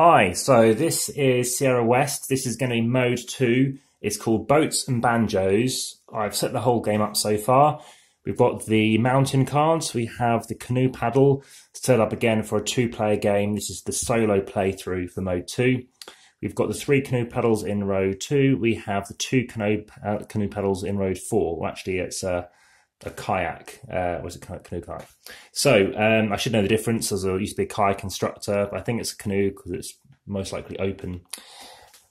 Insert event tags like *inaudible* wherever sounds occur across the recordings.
Hi, so this is Sierra West. This is going to be mode two. It's called Boats and Banjos. I've set the whole game up so far. We've got the mountain cards. We have the canoe paddle set up again for a two player game. This is the solo playthrough for mode two. We've got the three canoe paddles in row two. We have the two canoe, uh, canoe paddles in row four. Well, actually, it's a, a kayak. Uh, was it canoe kayak? So um, I should know the difference as I used to be a kayak instructor, but I think it's a canoe because it's most likely open.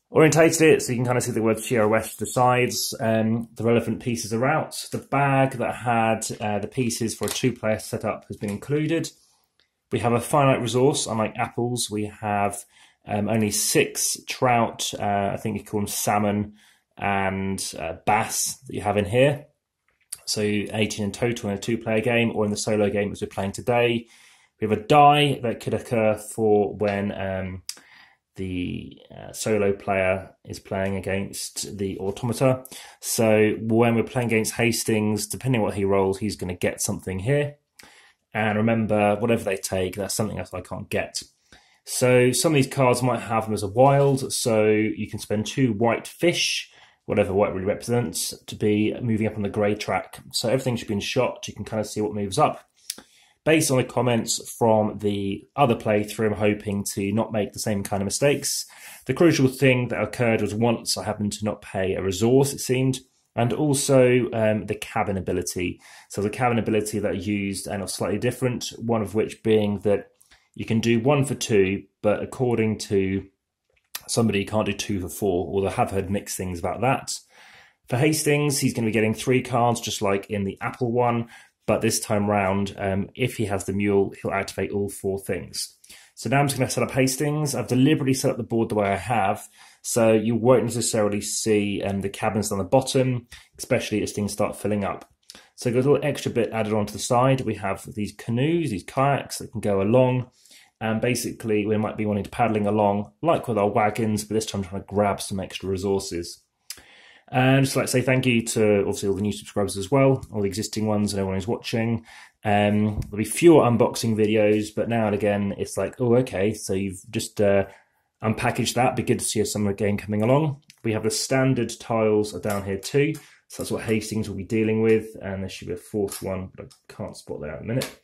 Orientated it so you can kind of see the word Sierra West to the sides. Um, the relevant pieces are out. The bag that had uh, the pieces for a two-player setup has been included. We have a finite resource, unlike apples. We have um, only six trout, uh, I think you call them salmon, and uh, bass that you have in here. So 18 in total in a two player game or in the solo game as we're playing today. We have a die that could occur for when um, the uh, solo player is playing against the automata. So when we're playing against Hastings, depending what he rolls, he's going to get something here. And remember, whatever they take, that's something else I can't get. So some of these cards might have them as a wild, so you can spend two white fish, whatever white really represents, to be moving up on the grey track. So everything should be in shot, you can kind of see what moves up. Based on the comments from the other playthrough, I'm hoping to not make the same kind of mistakes. The crucial thing that occurred was once I happened to not pay a resource, it seemed, and also um, the cabin ability. So the cabin ability that I used and are slightly different, one of which being that you can do one for two, but according to somebody, can't do two for four, although I have heard mixed things about that. For Hastings, he's going to be getting three cards, just like in the Apple one, but this time round, um, if he has the mule, he'll activate all four things. So now I'm just going to set up Hastings. I've deliberately set up the board the way I have, so you won't necessarily see um, the cabins on the bottom, especially as things start filling up. So a little extra bit added onto the side. We have these canoes, these kayaks that can go along. And basically, we might be wanting to paddling along, like with our wagons, but this time trying to grab some extra resources. And just like to say thank you to obviously all the new subscribers as well, all the existing ones and everyone who's watching. Um, there'll be fewer unboxing videos, but now and again, it's like, oh, okay, so you've just uh, unpackaged that. Be good to see some of the game coming along. We have the standard tiles are down here too. So that's what Hastings will be dealing with. And there should be a fourth one, but I can't spot that at a minute.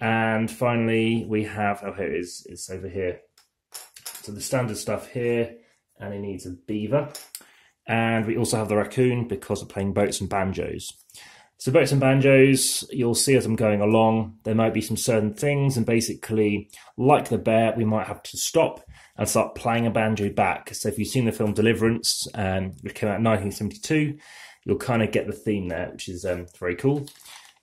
And finally, we have, oh, here it is, it's over here. So the standard stuff here, and it needs a beaver. And we also have the raccoon because we're playing boats and banjos. So boats and banjos, you'll see as I'm going along, there might be some certain things, and basically, like the bear, we might have to stop and start playing a banjo back. So if you've seen the film Deliverance, um, which came out in 1972, you'll kind of get the theme there, which is um, very cool.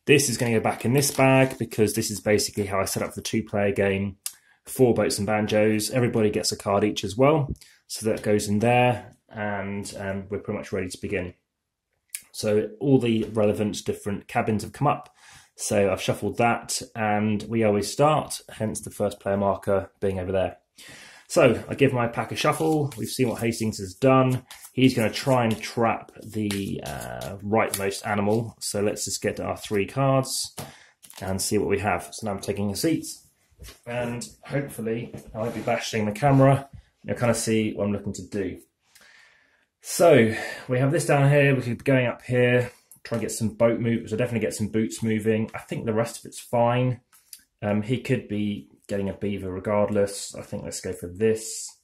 This is going to go back in this bag because this is basically how I set up the two-player game. Four boats and banjos. Everybody gets a card each as well. So that goes in there and um, we're pretty much ready to begin. So all the relevant different cabins have come up. So I've shuffled that and we always start, hence the first player marker being over there. So I give my pack a shuffle. We've seen what Hastings has done. He's going to try and trap the uh, rightmost animal. So let's just get our three cards and see what we have. So now I'm taking a seat and hopefully I won't be bashing the camera. You'll kind of see what I'm looking to do. So we have this down here. We could be going up here, try and get some boat moves. I definitely get some boots moving. I think the rest of it's fine. Um, he could be getting a beaver regardless. I think let's go for this.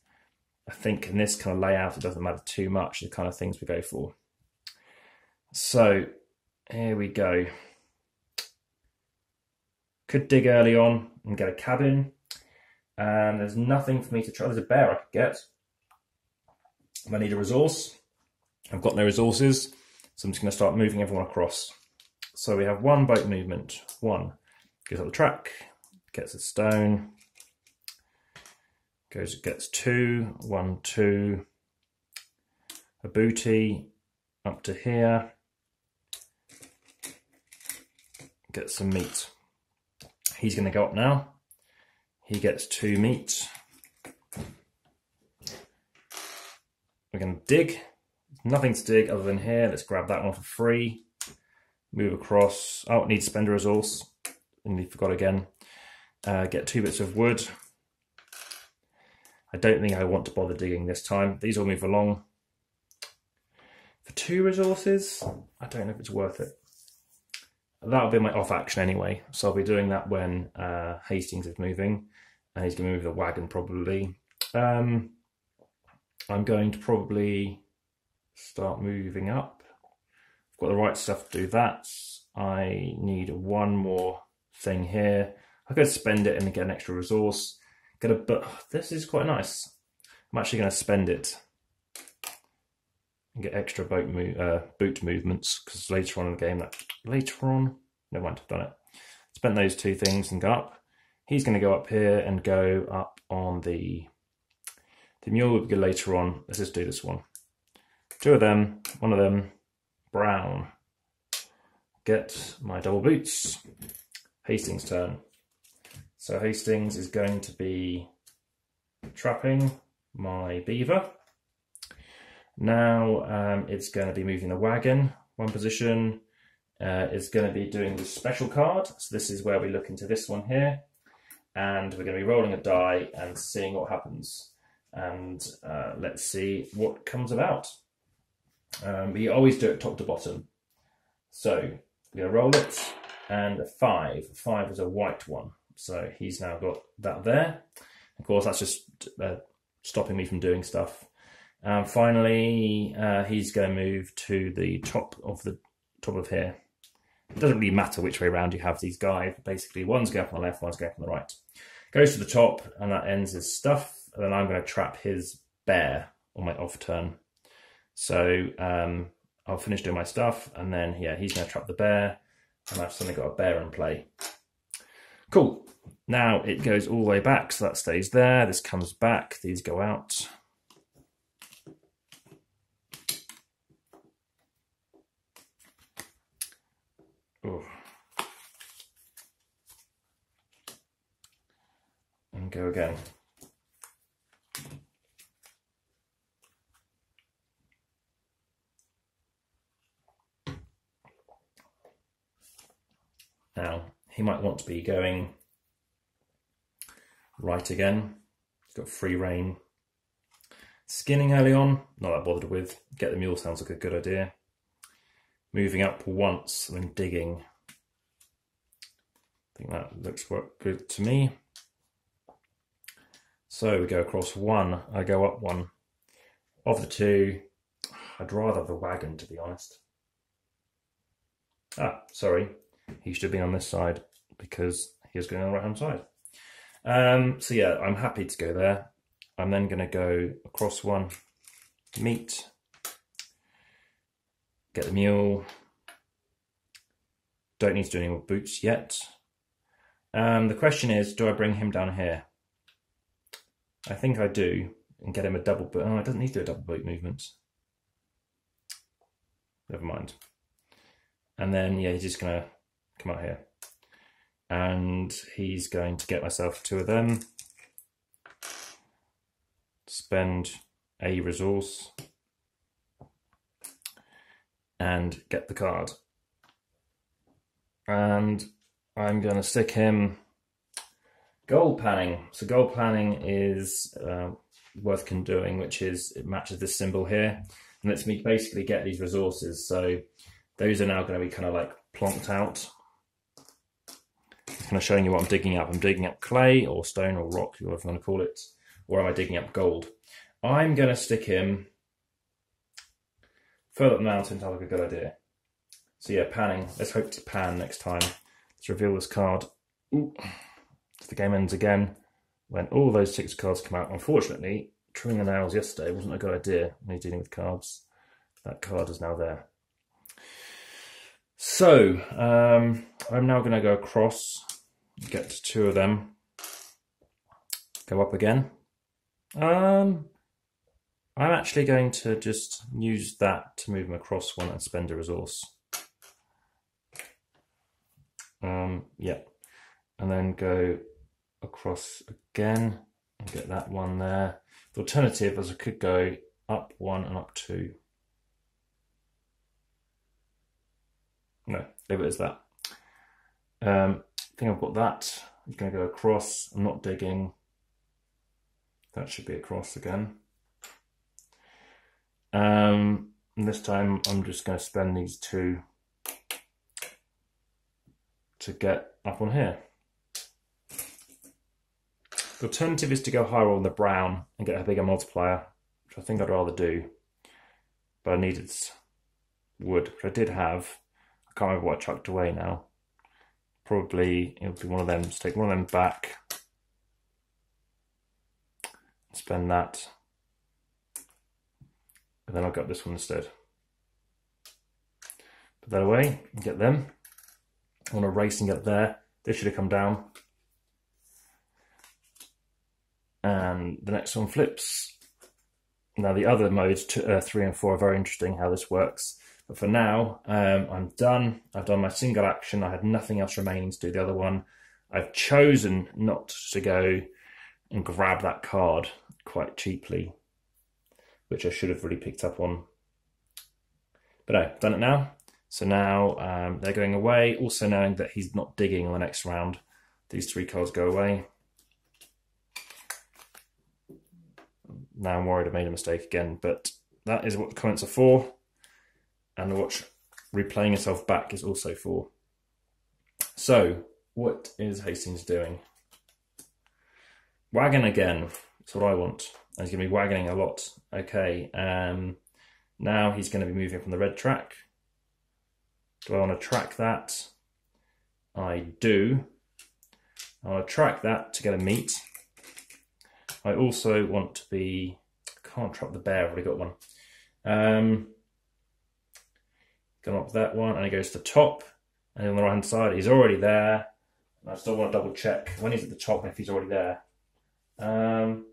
I think in this kind of layout, it doesn't matter too much, the kind of things we go for. So here we go. Could dig early on and get a cabin. And there's nothing for me to try. There's a bear I could get. I need a resource. I've got no resources, so I'm just going to start moving everyone across. So we have one boat movement. One goes up the track, gets a stone, goes gets two, one, two, a booty up to here, get some meat. He's going to go up now. He gets two meat. We're going to dig. Nothing to dig other than here. Let's grab that one for free. Move across. Oh, need to spend a resource. And we forgot again. Uh, get two bits of wood. I don't think I want to bother digging this time. These will move along. For two resources, I don't know if it's worth it. That'll be my off action anyway, so I'll be doing that when uh, Hastings is moving, and he's going to move the wagon probably. Um, I'm going to probably start moving up. I've got the right stuff to do that. I need one more thing here. I could spend it and get an extra resource. Get a but this is quite nice. I'm actually going to spend it and get extra move, uh, boot movements because later on in the game, that later on, no mind, I've done it. Spent those two things and go up. He's going to go up here and go up on the the mule will good later on. Let's just do this one. Two of them, one of them, brown. Get my double boots. Hastings' turn. So Hastings is going to be trapping my beaver. Now um, it's going to be moving the wagon one position. Uh, it's going to be doing the special card. So this is where we look into this one here. And we're going to be rolling a die and seeing what happens. And uh, let's see what comes about. Um, we always do it top to bottom. So we're going to roll it. And a five. Five is a white one. So he's now got that there. Of course, that's just uh, stopping me from doing stuff. And finally, uh, he's going to move to the top of the top of here. It doesn't really matter which way around you have these guys. Basically, one's going up on the left, one's going up on the right. Goes to the top, and that ends his stuff. And then I'm going to trap his bear on my off turn. So um, I'll finish doing my stuff, and then yeah, he's going to trap the bear, and I've suddenly got a bear in play. Cool. Now it goes all the way back, so that stays there. This comes back, these go out. Oh. And go again. Now, he might want to be going right again. He's got free rein. Skinning early on, not that bothered with. Get the mule sounds like a good idea. Moving up once, and then digging. I think that looks good to me. So we go across one, I go up one. Of the two, I'd rather the wagon to be honest. Ah, sorry, he should have been on this side because he was going on the right hand side. Um, so yeah, I'm happy to go there. I'm then going to go across one, meat, get the mule. Don't need to do any more boots yet. Um, the question is, do I bring him down here? I think I do, and get him a double boot. Oh, I doesn't need to do a double boot movement. Never mind. And then, yeah, he's just going to come out here. And he's going to get myself two of them. Spend a resource. And get the card. And I'm going to stick him gold panning. So gold panning is uh, worth doing, which is it matches this symbol here and lets me basically get these resources. So those are now going to be kind of like plonked out kind of showing you what I'm digging up. I'm digging up clay or stone or rock, whatever you want to call it, or am I digging up gold? I'm going to stick him further up the mountain to have a good idea. So yeah, panning. Let's hope to pan next time. Let's reveal this card. Ooh. The game ends again when all those six cards come out. Unfortunately, trimming the nails yesterday wasn't a good idea when you're dealing with cards. That card is now there. So, um, I'm now going to go across get two of them. Go up again. Um, I'm actually going to just use that to move them across one and spend a resource. Um, yeah, and then go across again and get that one there. The alternative is I could go up one and up two. No, leave it as that. Um, think I've got that. I'm going to go across. I'm not digging. That should be across again. Um, and this time I'm just going to spend these two to get up on here. The alternative is to go higher on the brown and get a bigger multiplier, which I think I'd rather do. But I needed wood, which I did have. I can't remember what I chucked away now. Probably it'll be one of them. Just take one of them back. Spend that. And then I'll get this one instead. Put that away and get them. I want to race and get there. This should have come down. And the next one flips. Now the other modes, two, uh, three and four, are very interesting how this works. But for now, um, I'm done. I've done my single action. I had nothing else remaining to do the other one. I've chosen not to go and grab that card quite cheaply, which I should have really picked up on. But I've done it now. So now um, they're going away, also knowing that he's not digging on the next round. These three cards go away. Now I'm worried I made a mistake again, but that is what the comments are for. And the watch replaying yourself back is also for. So, what is Hastings doing? Wagon again. That's what I want. And he's going to be wagoning a lot. Okay. Um, now he's going to be moving from the red track. Do I want to track that? I do. I want to track that to get a meat. I also want to be, I can't trap the bear, I've already got one. Um, Come up that one and he goes to top. And on the right hand side, he's already there. And I still want to double check when he's at the top and if he's already there. Um,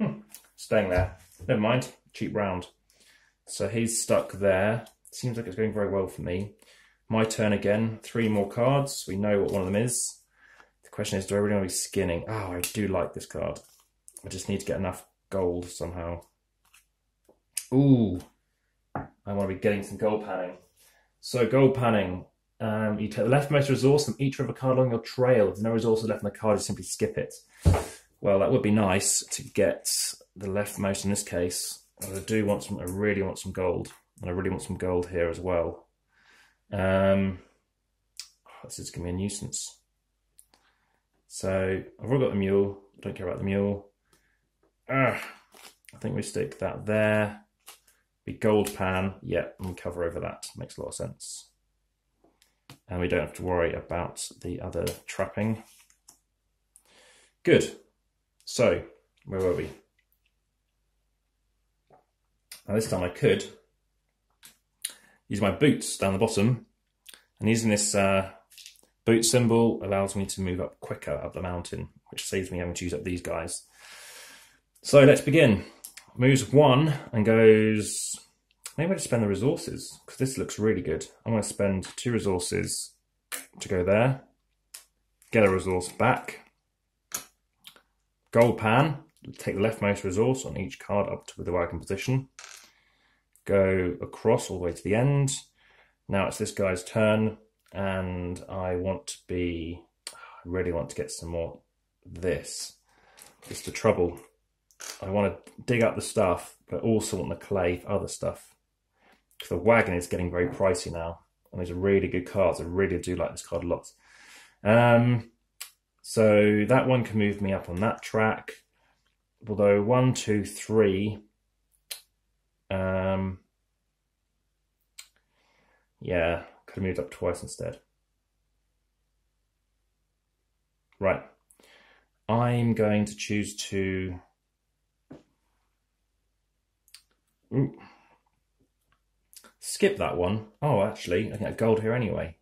hmm, staying there. Never mind, cheap round. So he's stuck there. Seems like it's going very well for me. My turn again. Three more cards. We know what one of them is. The question is, do I really want to be skinning? Oh, I do like this card. I just need to get enough gold somehow. Ooh, I want to be getting some gold panning. So gold panning, um, you take the leftmost resource from each river card along your trail. If there's no resources left on the card, you simply skip it. Well, that would be nice to get the leftmost in this case. I do want some, I really want some gold. And I really want some gold here as well. Um, this is going to be a nuisance. So I've already got the mule. Don't care about the mule. Ah, I think we stick that there. Gold pan, yeah, and cover over that. Makes a lot of sense. And we don't have to worry about the other trapping. Good. So, where were we? Now this time I could use my boots down the bottom and using this uh, boot symbol allows me to move up quicker up the mountain, which saves me having to use up these guys. So let's begin moves one and goes, maybe I just spend the resources because this looks really good. I'm going to spend two resources to go there, get a resource back, gold pan, take the leftmost resource on each card up to the wagon position, go across all the way to the end. Now it's this guy's turn and I want to be, I really want to get some more this. It's the trouble I want to dig up the stuff, but also want the clay for other stuff. The wagon is getting very pricey now. And these are really good cards. I really do like this card a lot. Um, so that one can move me up on that track. Although one, two, three. Um, yeah, could have moved up twice instead. Right. I'm going to choose to Ooh. Skip that one. Oh, actually, I can get gold here anyway.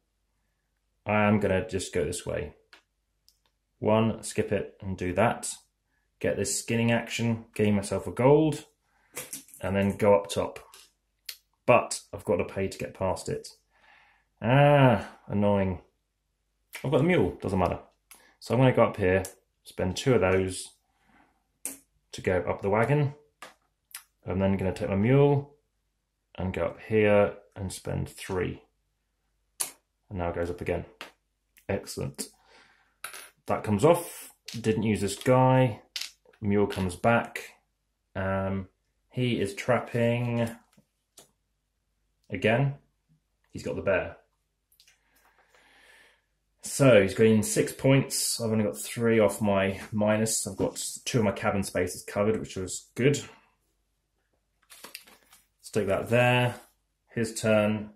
I am going to just go this way. One, skip it and do that. Get this skinning action, gain myself a gold, and then go up top. But I've got to pay to get past it. Ah, annoying. I've got the mule, doesn't matter. So I'm going to go up here, spend two of those to go up the wagon. I'm then going to take my mule and go up here and spend three. And now it goes up again. Excellent. That comes off. Didn't use this guy. Mule comes back. Um, he is trapping again. He's got the bear. So he's getting six points. I've only got three off my minus. I've got two of my cabin spaces covered, which was good. Stick that there. His turn.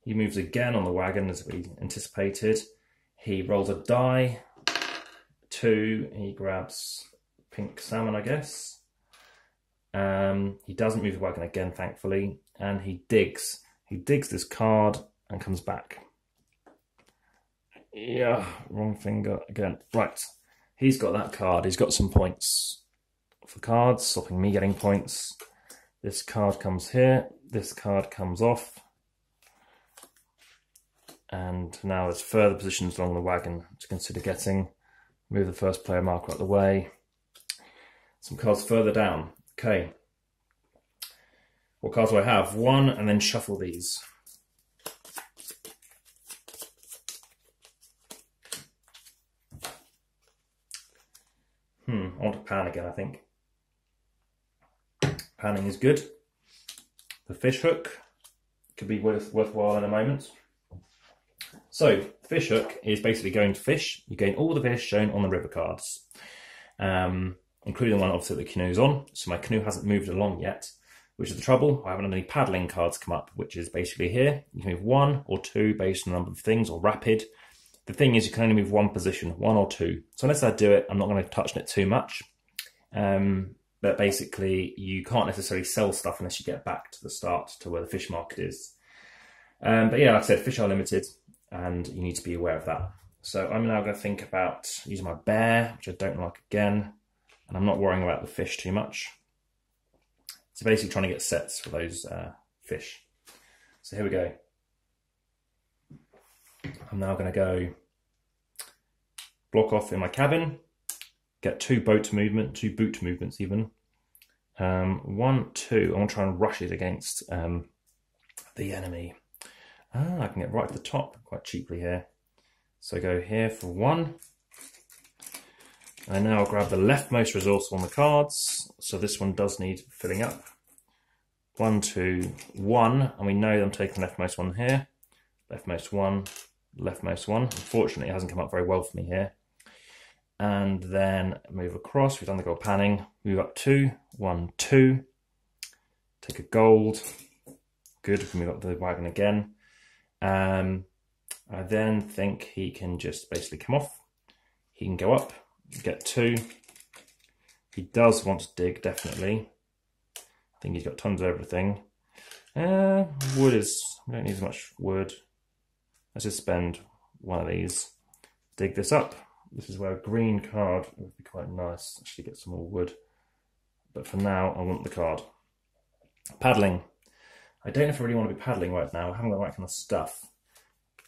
He moves again on the wagon as we anticipated. He rolls a die. Two. He grabs pink salmon, I guess. Um, he doesn't move the wagon again, thankfully, and he digs. He digs this card and comes back. Yeah, wrong finger again. Right, he's got that card. He's got some points for cards, stopping me getting points. This card comes here. This card comes off. And now there's further positions along the wagon to consider getting. Move the first player marker out the way. Some cards further down. Okay. What cards do I have? One, and then shuffle these. Hmm, I want to pan again, I think. Panning is good. The fish hook could be worth, worthwhile in a moment. So, fish hook is basically going to fish. You gain all the fish shown on the river cards, um, including the one obviously the canoe's on. So my canoe hasn't moved along yet, which is the trouble. I haven't had any paddling cards come up, which is basically here. You can move one or two based on the number of things, or rapid. The thing is, you can only move one position, one or two. So unless I do it, I'm not going to touch it too much. Um, but basically, you can't necessarily sell stuff unless you get back to the start to where the fish market is. Um, but yeah, like I said, fish are limited, and you need to be aware of that. So I'm now going to think about using my bear, which I don't like again, and I'm not worrying about the fish too much. So basically trying to get sets for those uh, fish. So here we go. I'm now going to go block off in my cabin, get two boat movement, two boot movements even. Um, one, two, I want to try and rush it against um, the enemy. Ah, I can get right to the top quite cheaply here. So go here for one. And now I'll grab the leftmost resource on the cards. So this one does need filling up. One, two, one. And we know I'm taking the leftmost one here. Leftmost one, leftmost one. Unfortunately, it hasn't come up very well for me here. And then move across. We've done the gold panning. Move up two, one, two. Take a gold. Good. We move up the wagon again. Um, I then think he can just basically come off. He can go up, get two. He does want to dig, definitely. I think he's got tons of everything. Uh, wood is, we don't need as much wood. Let's just spend one of these. Dig this up. This is where a green card would be quite nice. Actually get some more wood. But for now, I want the card. Paddling. I don't know if I really want to be paddling right now. I haven't got right kind of stuff.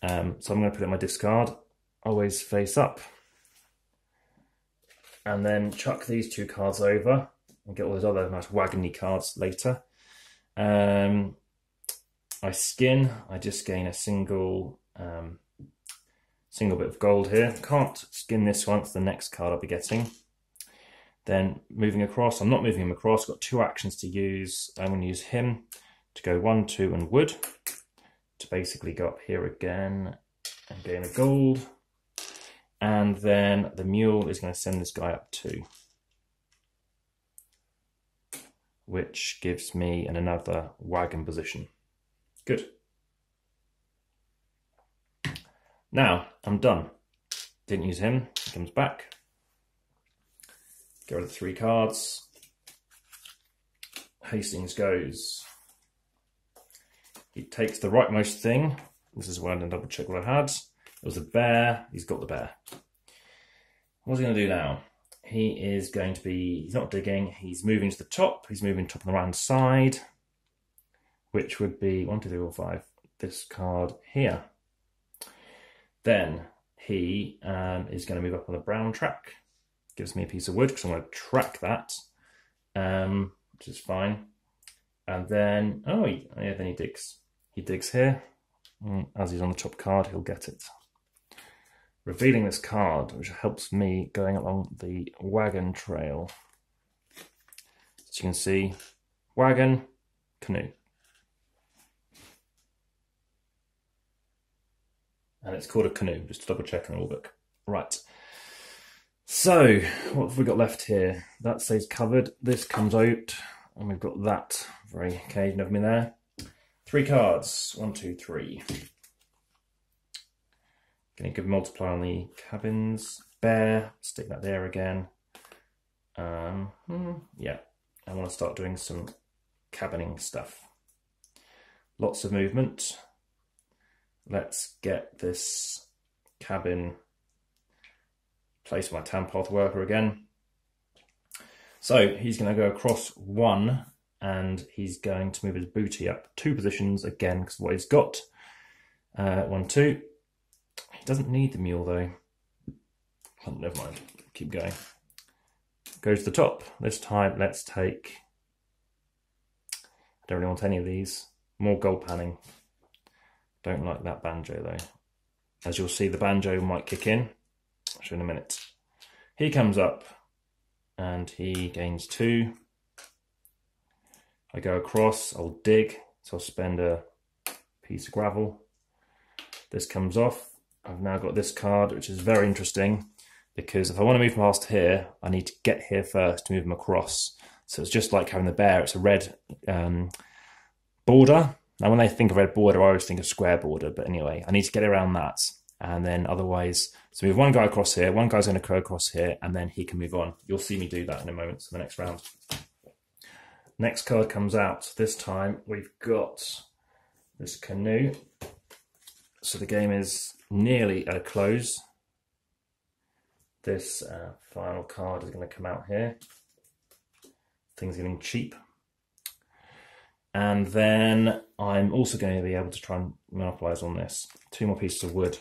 Um, so I'm going to put in my discard. Always face up. And then chuck these two cards over and get all those other nice wagony cards later. Um, I skin. I just gain a single um, single bit of gold here. Can't skin this one, it's the next card I'll be getting. Then moving across, I'm not moving him across, got two actions to use. I'm going to use him to go one, two, and wood to basically go up here again and gain a gold. And then the mule is going to send this guy up two, which gives me an another wagon position. Good. Now, I'm done. Didn't use him. He comes back. Get rid of the three cards. Hastings goes. He takes the rightmost thing. This is where I'm going to double check what I had. It was a bear. He's got the bear. What's he going to do now? He is going to be, he's not digging, he's moving to the top. He's moving top on the round side, which would be one, two, three, four, five. This card here. Then he um, is going to move up on the brown track. Gives me a piece of wood because I'm going to track that, um, which is fine. And then, oh, he, yeah, then he digs. He digs here. Mm, as he's on the top card, he'll get it. Revealing this card, which helps me going along the wagon trail. As you can see, wagon, canoe. And it's called a canoe, just to double check in the rule book. Right. So, what have we got left here? That stays covered. This comes out, and we've got that. Very occasion of me there. Three cards. One, two, three. Gonna give a multiplier on the cabins. Bear, stick that there again. Um, hmm, yeah, I want to start doing some cabining stuff. Lots of movement. Let's get this cabin place my tan path worker again. So he's going to go across one and he's going to move his booty up two positions again because what he's got. Uh, one, two. He doesn't need the mule though. Oh, never mind. Keep going. Goes to the top. This time, let's take. I don't really want any of these. More gold panning. Don't like that banjo though. As you'll see, the banjo might kick in. I'll show in a minute. He comes up and he gains two. I go across, I'll dig, so I'll spend a piece of gravel. This comes off. I've now got this card, which is very interesting because if I want to move past here, I need to get here first to move them across. So it's just like having the bear, it's a red um, border. Now, when I think of red border, I always think of square border, but anyway, I need to get around that. And then otherwise, so we have one guy across here, one guy's going to go across here, and then he can move on. You'll see me do that in a moment, so the next round. Next card comes out. This time we've got this canoe. So the game is nearly at a close this uh, final card is going to come out here. Things getting cheap. And then I'm also going to be able to try and monopolize on this. Two more pieces of wood.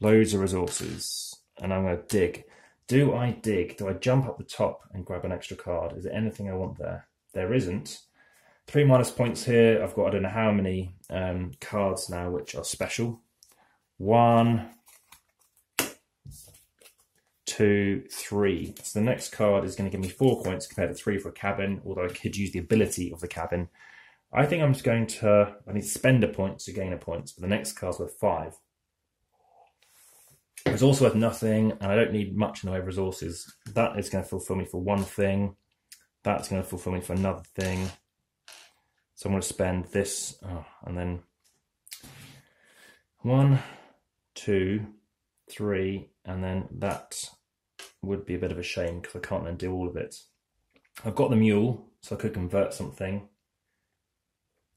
Loads of resources. And I'm going to dig. Do I dig? Do I jump up the top and grab an extra card? Is there anything I want there? There isn't. Three minus points here. I've got I don't know how many um, cards now which are special. One, two, three. So the next card is going to give me four points compared to three for a cabin, although I could use the ability of the cabin. I think I'm just going to, I need to spend a point to gain a point, but the next card's worth five. It's also worth nothing, and I don't need much in the way of resources. That is going to fulfill me for one thing. That's going to fulfill me for another thing. So I'm going to spend this, oh, and then one, two, three, and then that would be a bit of a shame because I can't then do all of it. I've got the mule, so I could convert something.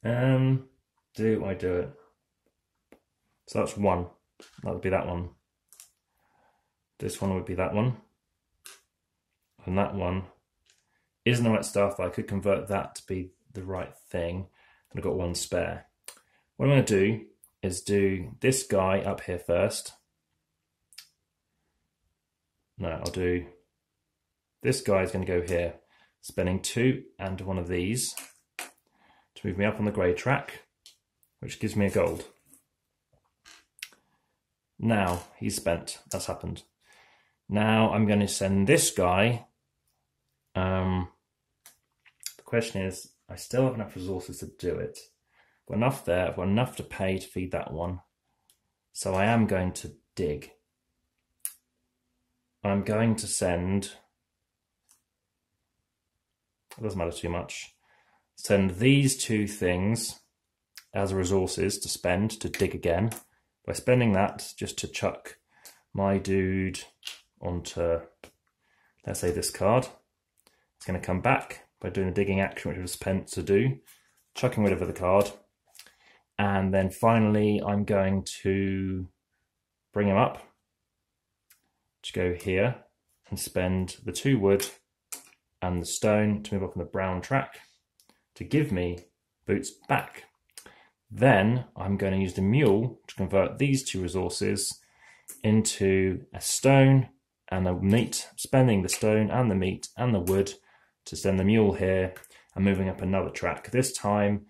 Um, do I do it? So that's one. That would be that one. This one would be that one. And that one isn't the right stuff. I could convert that to be the right thing. And I've got one spare. What I'm going to do is do this guy up here first. No, I'll do, this guy is going to go here, spending two and one of these to move me up on the grey track, which gives me a gold. Now he's spent, that's happened. Now I'm going to send this guy. Um, the question is, I still have enough resources to do it. I've got enough there, I've got enough to pay to feed that one. So I am going to dig. I'm going to send, it doesn't matter too much, send these two things as resources to spend to dig again. By spending that, just to chuck my dude onto, let's say this card. It's going to come back by doing the digging action, which was spent to do, chucking rid of the card. And then finally, I'm going to bring him up to go here and spend the two wood and the stone to move up on the brown track to give me boots back. Then I'm going to use the mule to convert these two resources into a stone and a meat, spending the stone and the meat and the wood to send the mule here and moving up another track. This time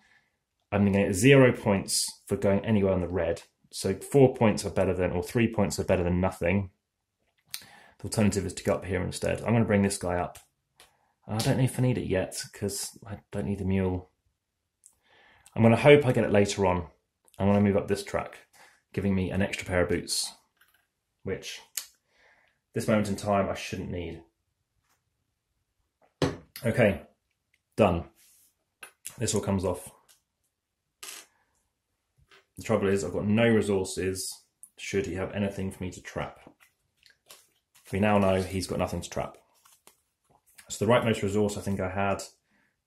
I'm going to get zero points for going anywhere on the red. So four points are better than, or three points are better than nothing. The alternative is to go up here instead. I'm going to bring this guy up I don't know if I need it yet because I don't need the mule. I'm going to hope I get it later on. I'm going to move up this track, giving me an extra pair of boots, which this moment in time I shouldn't need. Okay, done. This all comes off. The trouble is I've got no resources should he have anything for me to trap. We now know he's got nothing to trap. So the rightmost resource I think I had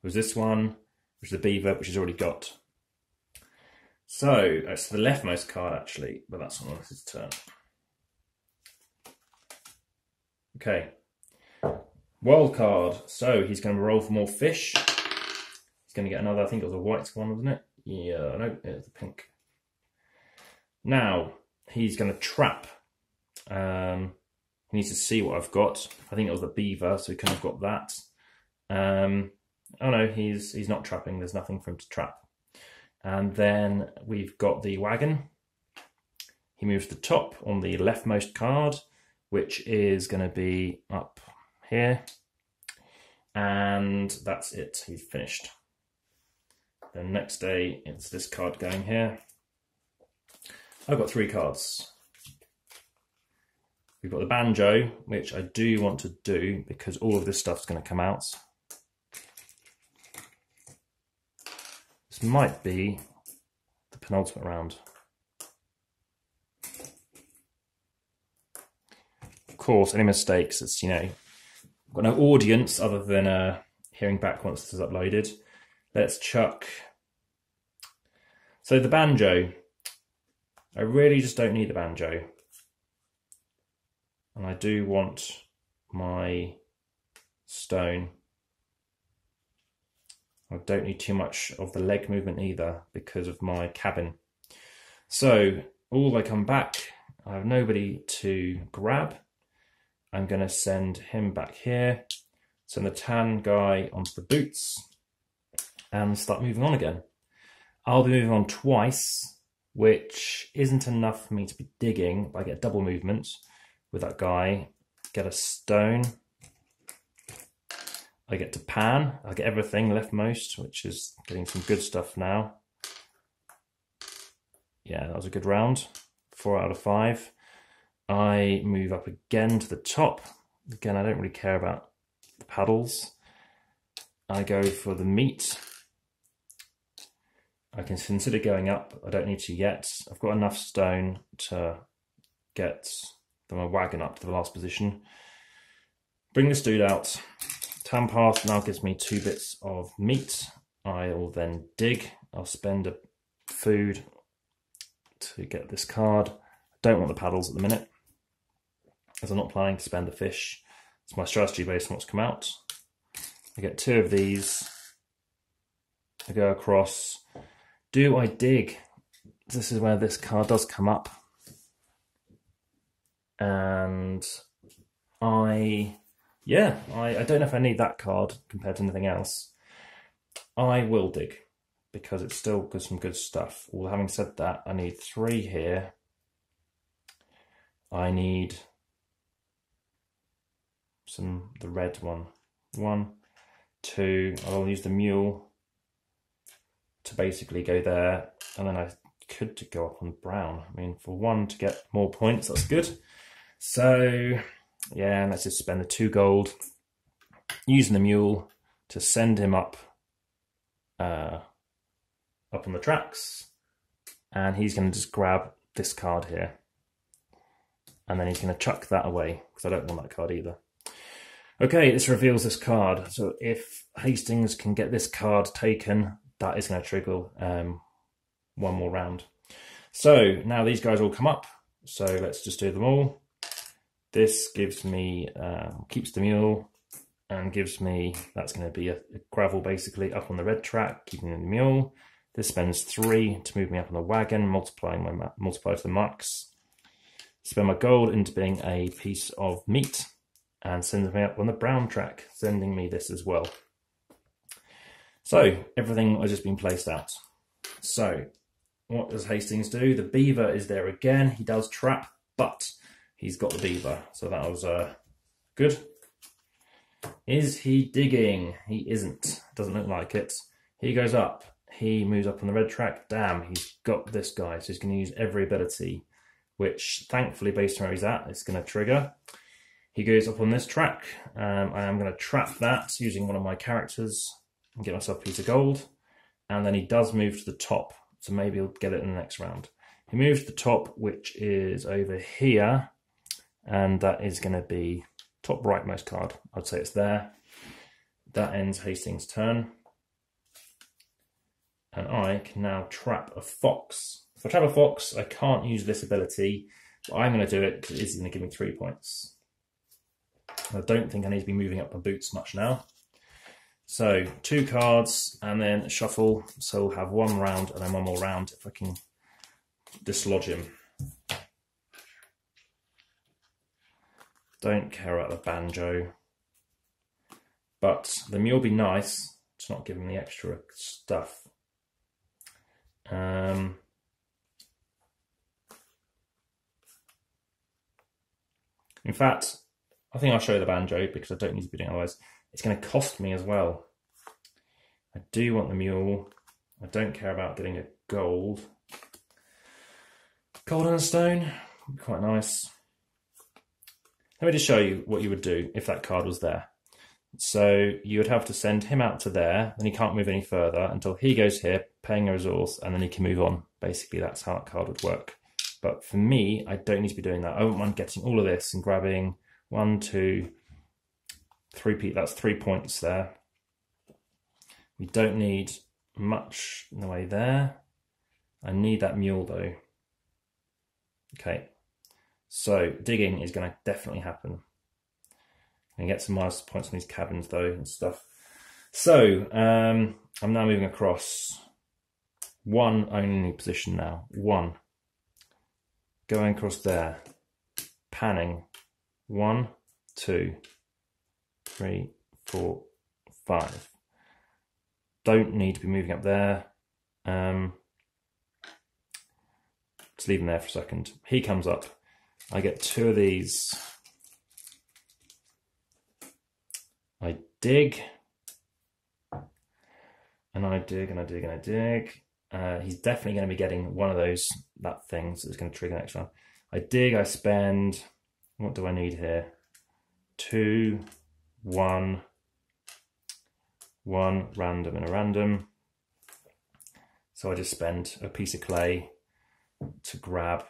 was this one, which is the beaver, which he's already got. So it's the leftmost card actually, but that's on his turn. Okay. Wild card. So he's going to roll for more fish. He's going to get another, I think it was a white one, wasn't it? Yeah, no, it's the pink. Now, he's going to trap. Um, he needs to see what I've got. I think it was the beaver, so we kind of got that. Um, oh no, he's he's not trapping. There's nothing for him to trap. And then we've got the wagon. He moves the top on the leftmost card, which is going to be up here. And that's it. He's finished. Then next day, it's this card going here. I've got three cards. We've got the banjo, which I do want to do because all of this stuff's going to come out. This might be the penultimate round. Of course, any mistakes, it's, you know, got no audience other than uh, hearing back once this is uploaded. Let's chuck. So the banjo, I really just don't need the banjo. And I do want my stone. I don't need too much of the leg movement either because of my cabin. So all I come back, I have nobody to grab. I'm going to send him back here, send the tan guy onto the boots, and start moving on again. I'll be moving on twice which isn't enough for me to be digging. But I get double movement with that guy, get a stone. I get to pan, I get everything leftmost, which is getting some good stuff now. Yeah, that was a good round. Four out of five. I move up again to the top. Again, I don't really care about the paddles. I go for the meat. I can consider going up. I don't need to yet. I've got enough stone to get my wagon up to the last position. Bring this dude out. Tan path now gives me two bits of meat. I'll then dig. I'll spend a food to get this card. I don't want the paddles at the minute, as I'm not planning to spend the fish. It's my strategy based on what's come out. I get two of these. I go across do I dig? This is where this card does come up. And I, yeah, I, I don't know if I need that card compared to anything else. I will dig because it's still got some good stuff. Well, having said that, I need three here. I need some, the red one. One, two, I'll use the mule to basically go there, and then I could go up on brown. I mean, for one to get more points, that's good. So yeah, let's just spend the two gold using the mule to send him up uh, up on the tracks, and he's going to just grab this card here, and then he's going to chuck that away because I don't want that card either. Okay, this reveals this card. So if Hastings can get this card taken, that is going to trigger um, one more round. So now these guys all come up. So let's just do them all. This gives me, uh, keeps the mule and gives me, that's going to be a, a, gravel basically up on the red track, keeping the mule. This spends three to move me up on the wagon, multiplying my multiply to the max. Spend my gold into being a piece of meat and sends me up on the brown track, sending me this as well. So everything has just been placed out. So what does Hastings do? The beaver is there again. He does trap, but he's got the beaver. So that was uh, good. Is he digging? He isn't. Doesn't look like it. He goes up. He moves up on the red track. Damn, he's got this guy. So he's going to use every ability, which thankfully, based on where he's at, it's going to trigger. He goes up on this track. Um, I am going to trap that using one of my characters and get myself a piece of gold. And then he does move to the top. So maybe he'll get it in the next round. He moves to the top, which is over here. And that is going to be top rightmost card. I'd say it's there. That ends Hastings' turn. And I can now trap a fox. If I trap a fox, I can't use this ability, but I'm going to do it because it is going to give me three points. I don't think I need to be moving up my boots much now. So two cards and then shuffle. So we'll have one round and then one more round if I can dislodge him. Don't care about the banjo. But the mule be nice to not give him the extra stuff. Um, in fact, I think I'll show you the banjo because I don't need to be doing otherwise. It's going to cost me as well. I do want the mule. I don't care about getting a gold. Gold and stone, quite nice. Let me just show you what you would do if that card was there. So you would have to send him out to there, then he can't move any further until he goes here, paying a resource, and then he can move on. Basically, that's how that card would work. But for me, I don't need to be doing that. I wouldn't mind getting all of this and grabbing one, two, three. That's three points there. We don't need much in the way there. I need that mule though. Okay, so digging is going to definitely happen. And get some minus points on these cabins though and stuff. So um, I'm now moving across one only position now. One. Going across there. Panning. One, two, three, four, five. Don't need to be moving up there. Um, just leave him there for a second. He comes up. I get two of these I dig, and I dig, and I dig, and I dig. Uh, he's definitely going to be getting one of those that things that's going to trigger next round. I dig, I spend. What do I need here? Two, one, one random and a random. So I just spend a piece of clay to grab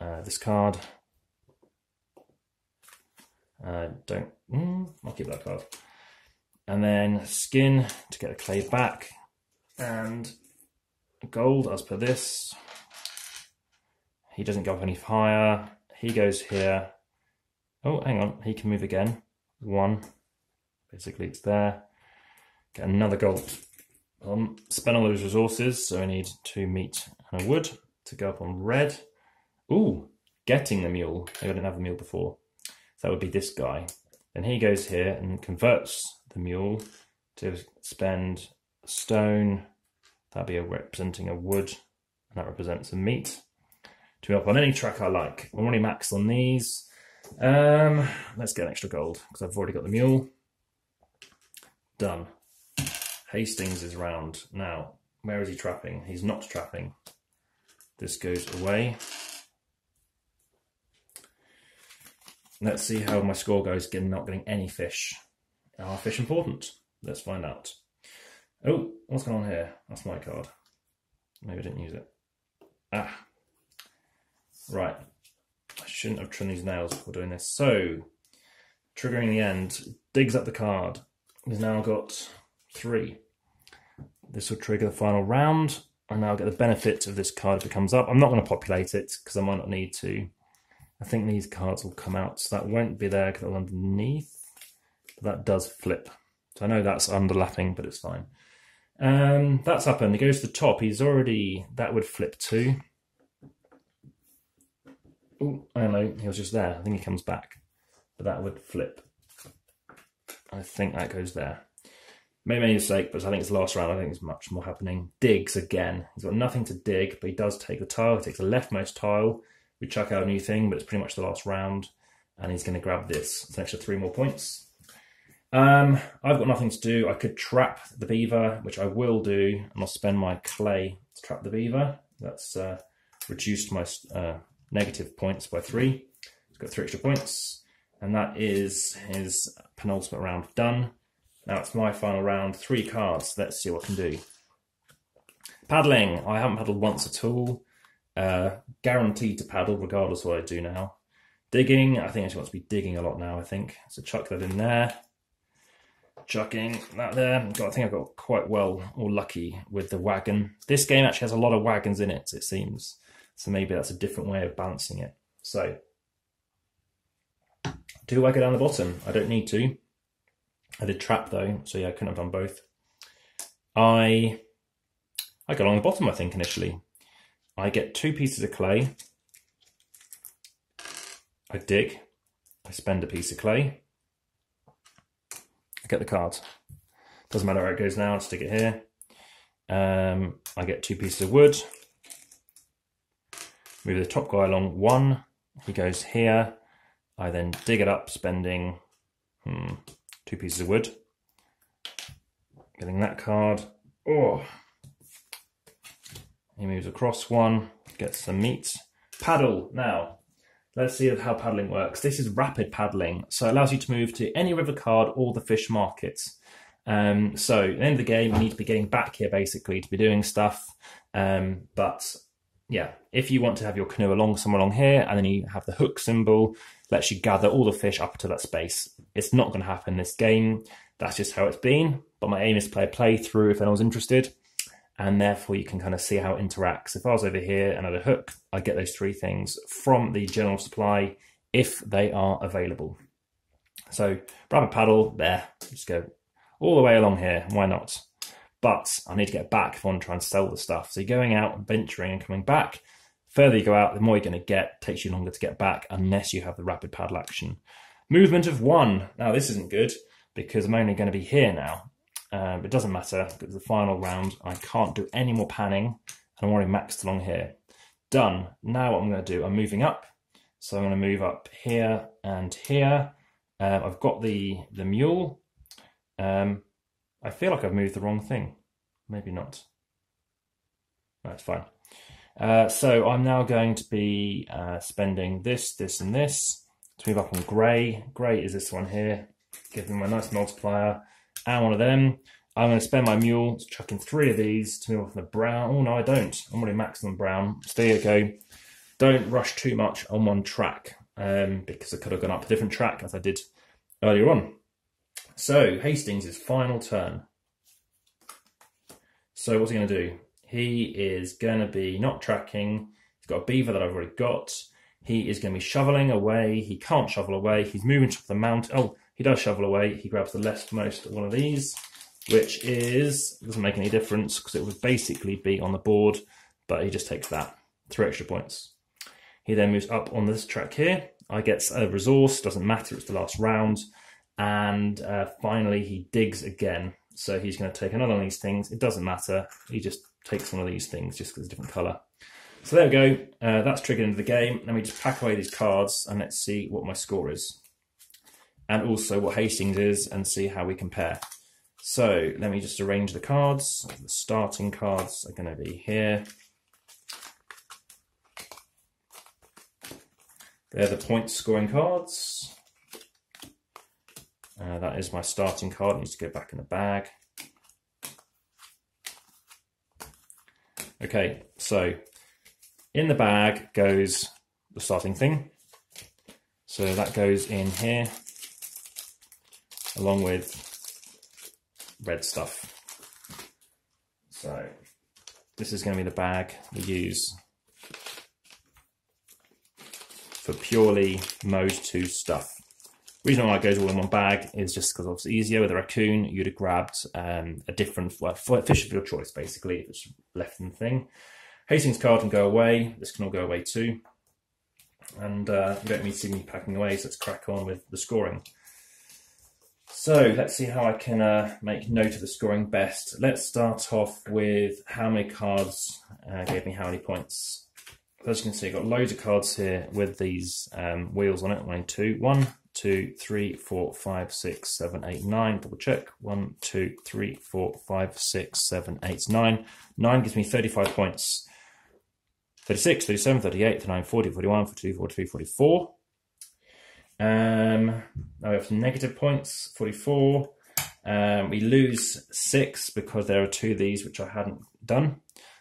uh, this card. Uh, don't, mm, I'll keep that card. And then skin to get the clay back. And gold as per this. He doesn't go up any higher. He goes here. Oh hang on. He can move again. One. Basically it's there. Get another gold. Um, spend all those resources so I need two meat and a wood to go up on red. Ooh, getting the mule. I didn't have the mule before that would be this guy then he goes here and converts the mule to spend stone, that'd be a representing a wood, and that represents a meat. To be up on any track I like. I'm already maxed on these. Um, let's get an extra gold, because I've already got the mule. Done. Hastings is round. Now, where is he trapping? He's not trapping. This goes away. Let's see how my score goes, getting not getting any fish. Are fish important? Let's find out. Oh, what's going on here? That's my card. Maybe I didn't use it. Ah. Right. I shouldn't have trimmed these nails before doing this. So, triggering the end, digs up the card. He's now got three. This will trigger the final round. I now get the benefit of this card if it comes up. I'm not going to populate it because I might not need to. I think these cards will come out, so that won't be there because underneath. But that does flip. So I know that's underlapping, but it's fine. Um, that's happened. He goes to the top. He's already, that would flip too. Oh, I don't know. He was just there. I think he comes back. But that would flip. I think that goes there. Made a mistake, but I think it's the last round. I think there's much more happening. Digs again. He's got nothing to dig, but he does take the tile. He takes the leftmost tile. We chuck out a new thing, but it's pretty much the last round. And he's going to grab this. It's an extra three more points. Um, I've got nothing to do. I could trap the beaver, which I will do, and I'll spend my clay to trap the beaver. That's uh, reduced my uh, negative points by three. It's got three extra points, and that is his penultimate round done. Now it's my final round, three cards. Let's see what I can do. Paddling. I haven't paddled once at all. Uh, guaranteed to paddle regardless of what I do now. Digging. I think I just want to be digging a lot now, I think. So chuck that in there. Chucking that there. I think I've got quite well or lucky with the wagon. This game actually has a lot of wagons in it, it seems. So maybe that's a different way of balancing it. So, do I go down the bottom? I don't need to. I did trap though, so yeah, I couldn't have done both. I I go along the bottom, I think, initially. I get two pieces of clay. I dig. I spend a piece of clay. I get the card. Doesn't matter where it goes now, I'll stick it here. Um, I get two pieces of wood. Move the top guy along one. He goes here. I then dig it up, spending hmm, two pieces of wood. Getting that card. Oh, he moves across one, gets some meat. Paddle. Now, let's see how paddling works. This is rapid paddling, so it allows you to move to any river card or the fish markets. Um, so at the end of the game, you need to be getting back here basically to be doing stuff. Um, but yeah, if you want to have your canoe along somewhere along here, and then you have the hook symbol, lets you gather all the fish up to that space. It's not going to happen this game. That's just how it's been. But my aim is to play a playthrough if anyone's interested and therefore you can kind of see how it interacts. If I was over here and had a hook, I get those three things from the general supply if they are available. So grab a paddle there, just go all the way along here, why not? But I need to get back if I want to try and sell the stuff. So you're going out and venturing and coming back. Further you go out, the more you're going to get. Takes you longer to get back unless you have the rapid paddle action. Movement of one. Now this isn't good because I'm only going to be here now. Um, it doesn't matter because the final round I can't do any more panning and I'm already maxed along here. Done. Now what I'm going to do, I'm moving up. So I'm going to move up here and here. Uh, I've got the, the mule. Um, I feel like I've moved the wrong thing. Maybe not. That's fine. Uh, so I'm now going to be uh, spending this, this, and this to move up on grey. Grey is this one here. Give them a nice multiplier and one of them. I'm going to spend my mule chucking three of these to move off the brown. Oh, no, I don't. I'm already maximum brown. So there you go. Don't rush too much on one track um, because I could have gone up a different track as I did earlier on. So Hastings' final turn. So what's he going to do? He is going to be not tracking. He's got a beaver that I've already got. He is going to be shoveling away. He can't shovel away. He's moving to the mountain. Oh, he does shovel away. He grabs the leftmost one of these, which is, doesn't make any difference because it would basically be on the board, but he just takes that, three extra points. He then moves up on this track here. I get a resource, doesn't matter, it's the last round. And uh, finally, he digs again. So he's going to take another one of these things. It doesn't matter. He just takes one of these things just because it's a different colour. So there we go. Uh, that's triggered into the game. Let me just pack away these cards and let's see what my score is and also what Hastings is and see how we compare. So let me just arrange the cards. The starting cards are going to be here. They're the point scoring cards. Uh, that is my starting card. It needs to go back in the bag. Okay, so in the bag goes the starting thing. So that goes in here along with red stuff. So this is going to be the bag we use for purely mode 2 stuff. The reason why it goes all in one bag is just because it's easier. With a raccoon, you'd have grabbed um, a different well, fish of your choice, basically, if it's left in the thing. Hastings card can go away. This can all go away too. And uh, you don't need to see me packing away, so let's crack on with the scoring. So let's see how I can uh, make note of the scoring best. Let's start off with how many cards uh, gave me how many points. As you can see, I've got loads of cards here with these um, wheels on it. One, two, one, two, three, four, five, six, seven, eight, nine. Double check. One, two, three, four, five, six, seven, eight, nine. Nine gives me 35 points. 36, 37, 38, 39, 40, 41, 42, 43, 44. Um, now we have some negative points. 44. Um, we lose six because there are two of these which I hadn't done.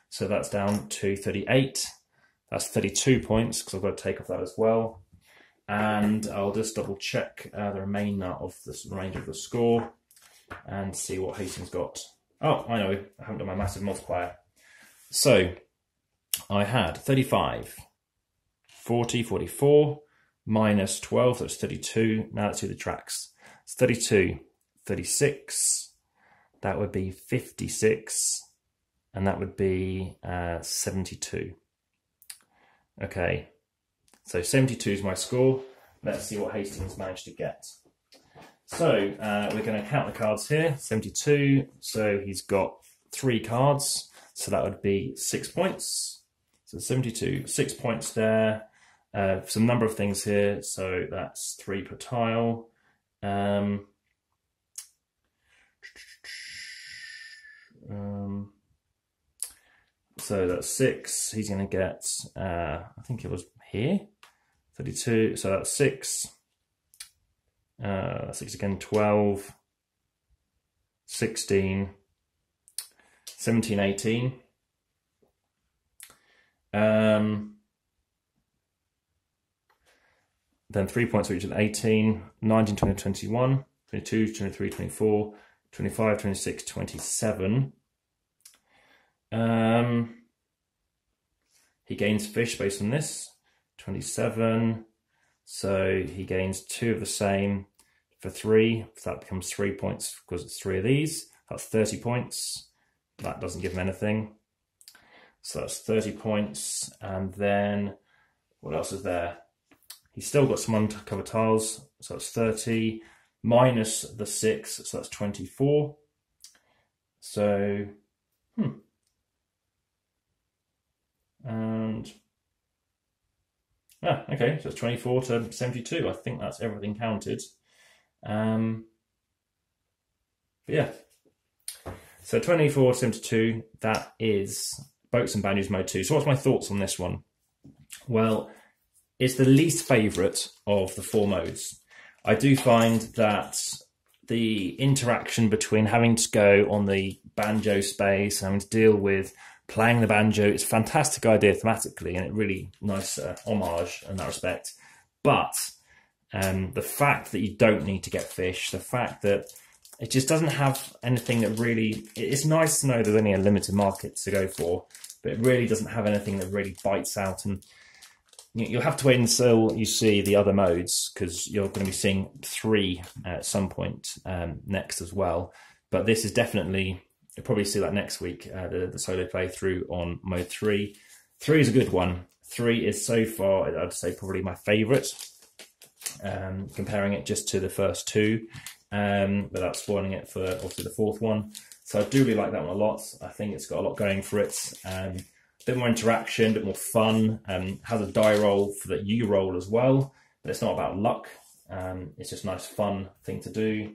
So that's down to 38. That's 32 points because I've got to take off that as well. And I'll just double check uh, the remainder of the remainder of the score and see what Hastings got. Oh, I know, I haven't done my massive multiplier. So I had 35, 40, 44, minus 12, that's 32. Now let's do the tracks. It's 32, 36, that would be 56, and that would be uh, 72. Okay, so 72 is my score. Let's see what Hastings managed to get. So uh, we're going to count the cards here. 72, so he's got three cards, so that would be six points. So 72, six points there. Uh, some number of things here, so that's three per tile. Um, um, so that's six. He's going to get, uh, I think it was here, 32. So that's six. Uh, six again, 12, 16, 17, 18. Um, then three points for each of 18, 19, 20, 21, 22, 23, 24, 25, 26, 27. Um, he gains fish based on this, 27. So he gains two of the same for three. So that becomes three points because it's three of these. That's 30 points. That doesn't give him anything. So that's 30 points. And then what else is there? He's still got some uncovered tiles. So that's 30 minus the six. So that's 24. So, hmm. And Ah, okay, so it's 24 to 72. I think that's everything counted. Um, yeah. So 24 to 72, that is Boats and Banjos Mode 2. So what's my thoughts on this one? Well, it's the least favourite of the four modes. I do find that the interaction between having to go on the banjo space, having to deal with playing the banjo. It's a fantastic idea thematically, and it really nice uh, homage in that respect. But um, the fact that you don't need to get fish, the fact that it just doesn't have anything that really. It's nice to know there's only a limited market to go for, but it really doesn't have anything that really bites out. And you'll have to wait until you see the other modes because you're going to be seeing three at some point um, next as well. But this is definitely You'll probably see that next week, uh, the, the solo playthrough on mode three. Three is a good one. Three is so far, I'd say, probably my favourite, um, comparing it just to the first two, um, without spoiling it for obviously the fourth one. So I do really like that one a lot. I think it's got a lot going for it. Um, bit more interaction, a bit more fun. Um, has a die roll for that you roll as well, but it's not about luck. Um, it's just a nice, fun thing to do.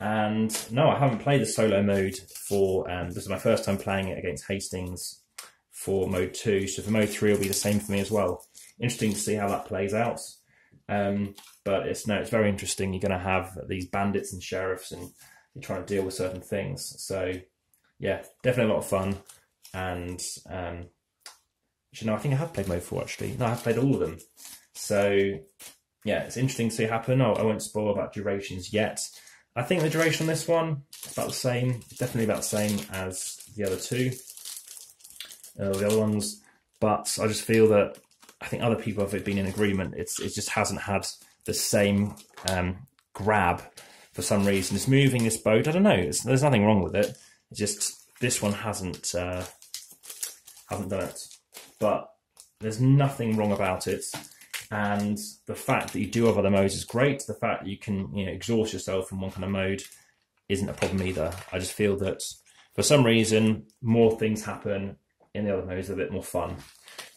And no, I haven't played the solo mode for, um, this is my first time playing it against Hastings for mode two. So for mode three, it'll be the same for me as well. Interesting to see how that plays out. Um, but it's no, it's very interesting. You're going to have these bandits and sheriffs, and you're trying to deal with certain things. So yeah, definitely a lot of fun. And um, know, I think I have played mode four actually. No, I have played all of them. So yeah, it's interesting to see happen. Oh, I won't spoil about durations yet. I think the duration on this one is about the same, definitely about the same as the other two, uh, the other ones. But I just feel that I think other people have been in agreement. It's it just hasn't had the same um, grab for some reason. It's moving this boat. I don't know. there's nothing wrong with it. It's just this one hasn't uh, hasn't done it. But there's nothing wrong about it and the fact that you do have other modes is great. The fact that you can you know exhaust yourself in one kind of mode isn't a problem either. I just feel that for some reason more things happen in the other modes, a bit more fun.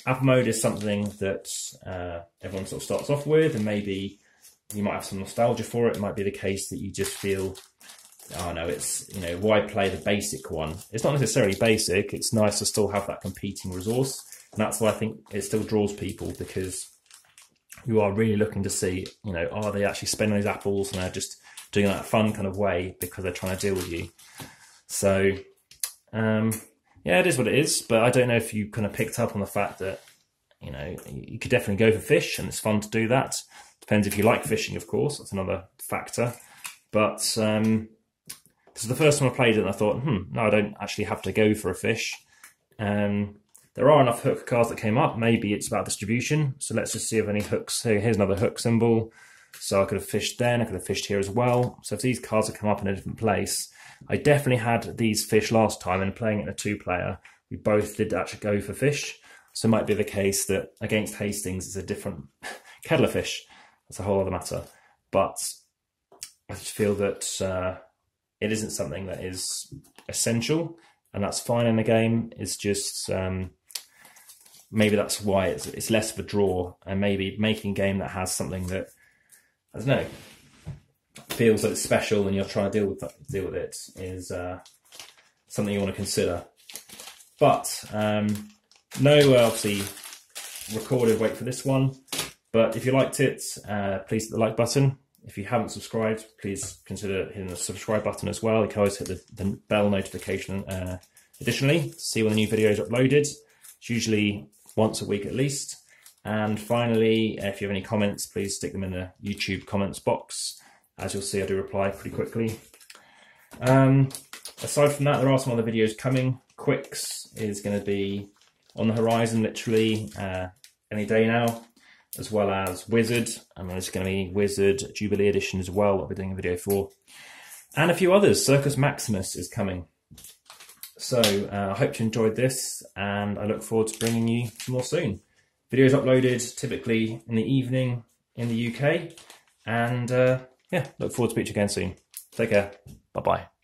App mode is something that uh, everyone sort of starts off with, and maybe you might have some nostalgia for it. It might be the case that you just feel, oh no, it's, you know, why play the basic one? It's not necessarily basic. It's nice to still have that competing resource. And that's why I think it still draws people because you are really looking to see, you know, are they actually spending those apples and they're just doing that fun kind of way because they're trying to deal with you. So, um, yeah, it is what it is. But I don't know if you kind of picked up on the fact that, you know, you could definitely go for fish and it's fun to do that. Depends if you like fishing, of course. That's another factor. But um, this is the first time I played it and I thought, hmm, no, I don't actually have to go for a fish. Um, there are enough hook cards that came up. Maybe it's about distribution. So let's just see if any hooks. Here's another hook symbol. So I could have fished then, I could have fished here as well. So if these cards have come up in a different place, I definitely had these fish last time and playing in a two player, we both did actually go for fish. So it might be the case that against Hastings it's a different *laughs* kettle of fish. That's a whole other matter. But I just feel that uh, it isn't something that is essential and that's fine in the game. It's just um, maybe that's why it's, it's less of a draw and maybe making a game that has something that I don't know feels like it's special and you're trying to deal with deal with it is uh, something you want to consider. But um, no, uh, obviously recorded wait for this one. But if you liked it, uh, please hit the like button. If you haven't subscribed, please consider hitting the subscribe button as well. You can always hit the, the bell notification uh, additionally to see when the new video is uploaded. It's usually once a week at least. And finally, if you have any comments, please stick them in the YouTube comments box. As you'll see, I do reply pretty quickly. Um, aside from that, there are some other videos coming. Qwixx is going to be on the horizon literally uh, any day now, as well as Wizard. I mean, it's going to be Wizard Jubilee Edition as well, I'll be doing a video for. And a few others. Circus Maximus is coming. So uh, I hope you enjoyed this, and I look forward to bringing you more soon. Videos uploaded typically in the evening in the UK, and uh, yeah, look forward to speaking again soon. Take care. Bye bye.